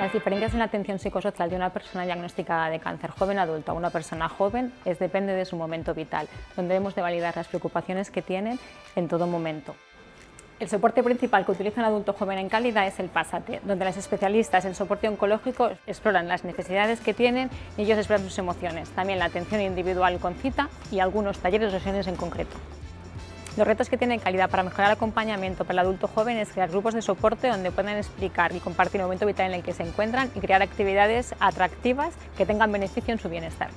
Las diferencias en la atención psicosocial de una persona diagnosticada de cáncer joven adulto a una persona joven es depende de su momento vital, donde debemos de validar las preocupaciones que tienen en todo momento. El soporte principal que utiliza un adulto joven en calidad es el PASATE, donde las especialistas en soporte oncológico exploran las necesidades que tienen y ellos expresan sus emociones, también la atención individual con cita y algunos talleres o sesiones en concreto. Los retos que tiene calidad para mejorar el acompañamiento para el adulto joven es crear grupos de soporte donde puedan explicar y compartir el momento vital en el que se encuentran y crear actividades atractivas que tengan beneficio en su bienestar.